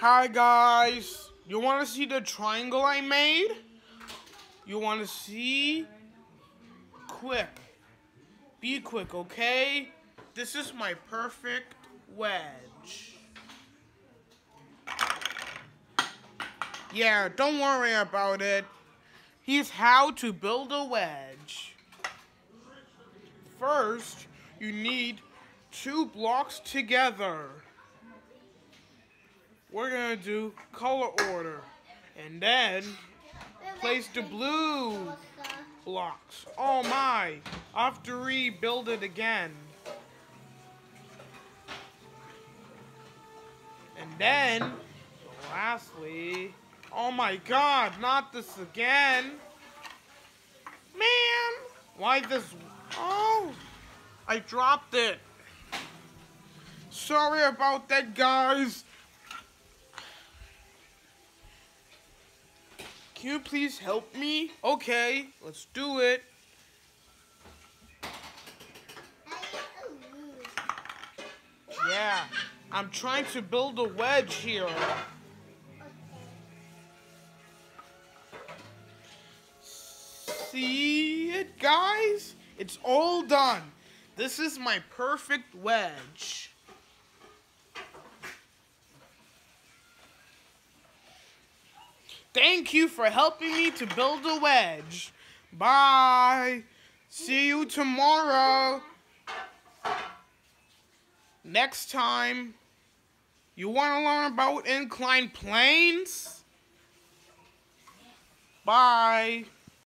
Hi guys, you want to see the triangle I made? You want to see? Quick. Be quick, okay? This is my perfect wedge. Yeah, don't worry about it. Here's how to build a wedge. First, you need two blocks together. We're gonna do color order. And then place the blue blocks. Oh my, I have to rebuild it again. And then, lastly, oh my god, not this again. Man, why this, oh, I dropped it. Sorry about that, guys. Can you please help me? Okay, let's do it. Yeah, I'm trying to build a wedge here. See it, guys? It's all done. This is my perfect wedge. Thank you for helping me to build a wedge. Bye. See you tomorrow. Next time, you want to learn about inclined planes? Bye.